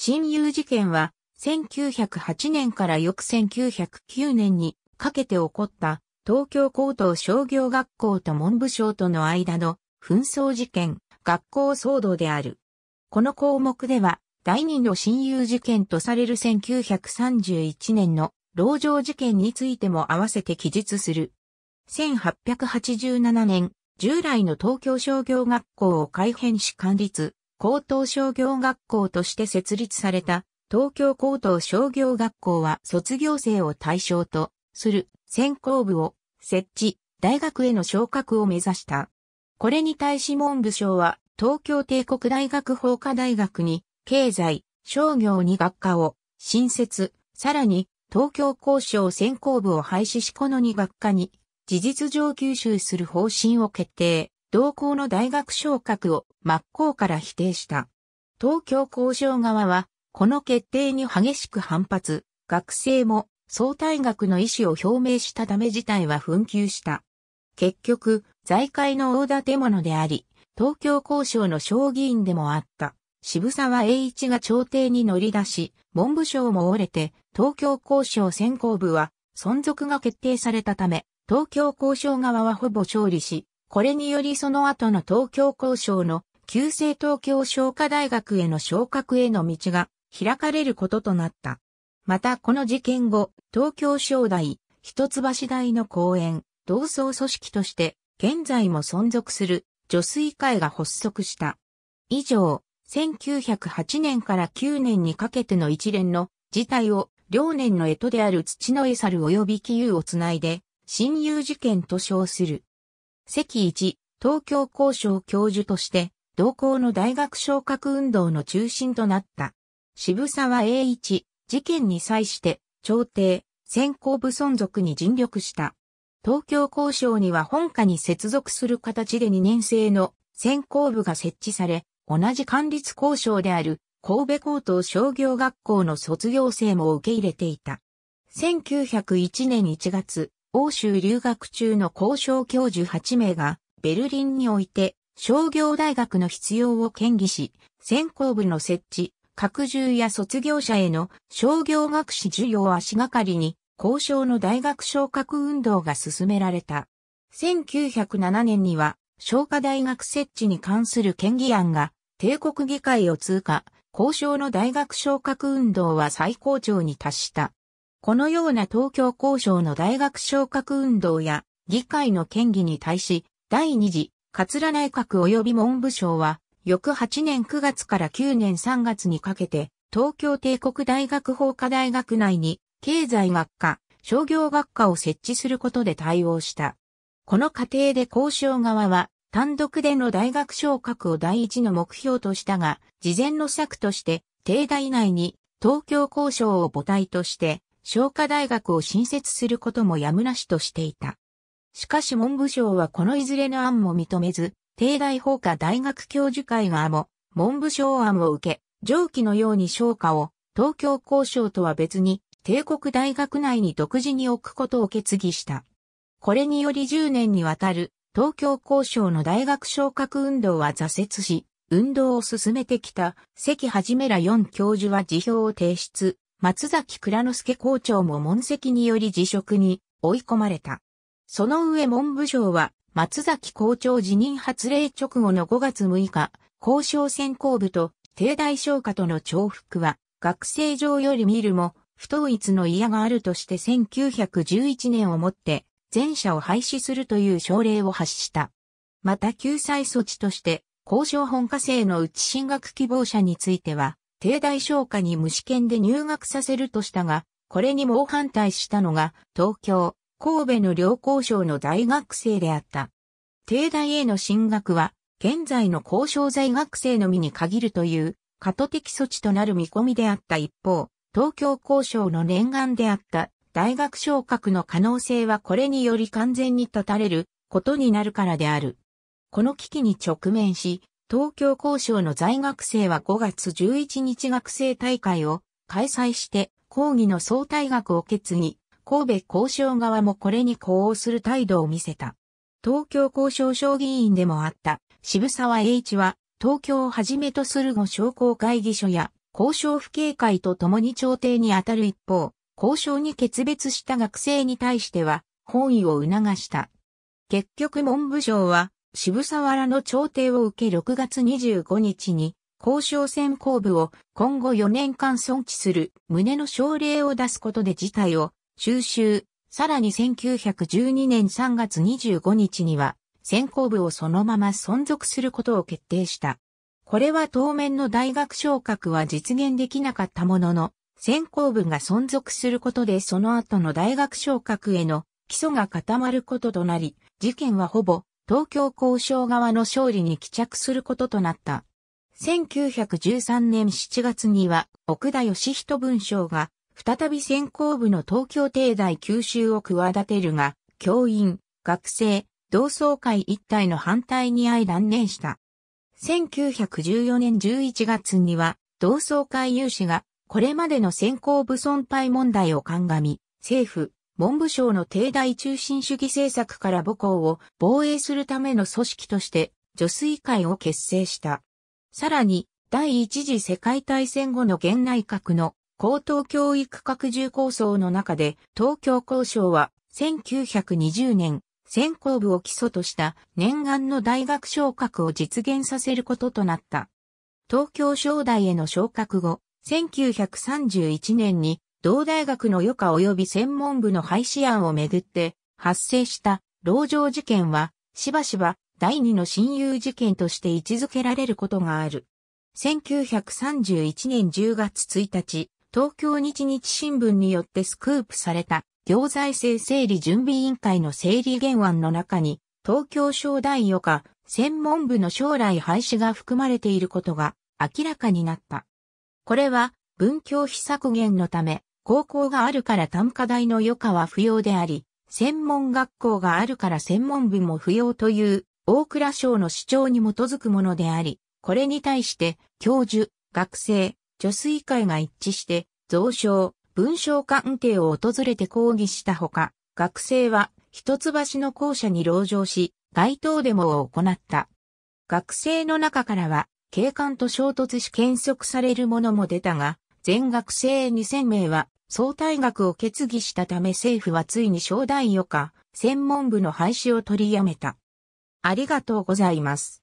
親友事件は1908年から翌1909年にかけて起こった東京高等商業学校と文部省との間の紛争事件、学校騒動である。この項目では第二の親友事件とされる1931年の籠城事件についても合わせて記述する。1887年、従来の東京商業学校を改編し管立、高等商業学校として設立された東京高等商業学校は卒業生を対象とする専攻部を設置、大学への昇格を目指した。これに対し文部省は東京帝国大学法科大学に経済、商業に学科を新設、さらに東京交渉専攻部を廃止しこの2学科に事実上吸収する方針を決定、同校の大学昇格を真っ向から否定した。東京交渉側はこの決定に激しく反発、学生も総退学の意思を表明したため事態は紛糾した。結局、財界の大建物であり、東京交渉の将議員でもあった。渋沢栄一が朝廷に乗り出し、文部省も折れて、東京交渉専攻部は存続が決定されたため、東京交渉側はほぼ勝利し、これによりその後の東京交渉の旧制東京商科大学への昇格への道が開かれることとなった。またこの事件後、東京商大、一橋大の公園、同窓組織として、現在も存続する女水会が発足した。以上、1908年から9年にかけての一連の事態を両年の干支である土の絵猿及び紀遊をつないで、親友事件と称する。関一、東京交渉教授として、同校の大学昇格運動の中心となった。渋沢栄一、事件に際して、朝廷、先行部存続に尽力した。東京交渉には本科に接続する形で2年生の先行部が設置され、同じ管立交渉である神戸高等商業学校の卒業生も受け入れていた。1901年1月、欧州留学中の交渉教授8名がベルリンにおいて商業大学の必要を堅議し、先行部の設置、拡充や卒業者への商業学士授与を足がかりに、交渉の大学昇格運動が進められた。1907年には、商科大学設置に関する県議案が、帝国議会を通過、交渉の大学昇格運動は最高潮に達した。このような東京交渉の大学昇格運動や、議会の権議に対し、第二次、桂内閣及び文部省は、翌8年9月から9年3月にかけて、東京帝国大学法科大学内に、経済学科、商業学科を設置することで対応した。この過程で交渉側は、単独での大学昇格を第一の目標としたが、事前の策として、帝大内に東京交渉を母体として、商科大学を新設することもやむなしとしていた。しかし文部省はこのいずれの案も認めず、帝大法科大学教授会側も、文部省案を受け、上記のように昇華を、東京交渉とは別に、帝国大学内に独自に置くことを決議した。これにより10年にわたる、東京交渉の大学昇格運動は挫折し、運動を進めてきた関はじめら4教授は辞表を提出、松崎倉之助校長も問責により辞職に追い込まれた。その上文部省は松崎校長辞任発令直後の5月6日、交渉選考部と帝大昇華との重複は、学生上より見るも、不統一の嫌があるとして1911年をもって、全社を廃止するという奨励を発した。また救済措置として、交渉本科生のうち進学希望者については、帝大昇華に無試験で入学させるとしたが、これに猛反対したのが、東京、神戸の両交渉の大学生であった。帝大への進学は、現在の交渉在学生のみに限るという、過渡的措置となる見込みであった一方、東京交渉の念願であった大学昇格の可能性はこれにより完全に断たれることになるからである。この危機に直面し、東京交渉の在学生は5月11日学生大会を開催して講義の総退学を決議、神戸交渉側もこれに呼応する態度を見せた。東京交渉省議員でもあった渋沢栄一は東京をはじめとする後商工会議所や交渉不警戒と共に調停に当たる一方、交渉に決別した学生に対しては、本意を促した。結局文部省は、渋沢らの調停を受け6月25日に、交渉選考部を今後4年間尊置する旨の奨励を出すことで事態を収集。さらに1912年3月25日には選考部をそのまま存続することを決定した。これは当面の大学昇格は実現できなかったものの、選考部が存続することでその後の大学昇格への基礎が固まることとなり、事件はほぼ東京交渉側の勝利に帰着することとなった。1913年7月には、奥田義人文章が、再び先行部の東京帝大九州を企てるが、教員、学生、同窓会一体の反対に相断念した。1914年11月には、同窓会有志が、これまでの先行部損敗問題を鑑み、政府、文部省の帝大中心主義政策から母校を防衛するための組織として、女水会を結成した。さらに、第一次世界大戦後の現内閣の高等教育拡充構想の中で、東京交渉は1920年、先行部を基礎とした念願の大学昇格を実現させることとなった。東京商大への昇格後、1931年に同大学の余暇及び専門部の廃止案をめぐって発生した籠城事件はしばしば第二の親友事件として位置づけられることがある。1931年10月1日、東京日日新聞によってスクープされた行財政整理準備委員会の整理原案の中に、東京商大余暇専門部の将来廃止が含まれていることが明らかになった。これは文教費削減のため、高校があるから単価大の余暇は不要であり、専門学校があるから専門部も不要という大蔵省の主張に基づくものであり、これに対して教授、学生、女水会が一致して増床、文章鑑定を訪れて抗議したほか、学生は一橋の校舎に籠城し、街頭デモを行った。学生の中からは警官と衝突し検測されるものも出たが、全学生2000名は総退学を決議したため政府はついに小大余科、専門部の廃止を取りやめた。ありがとうございます。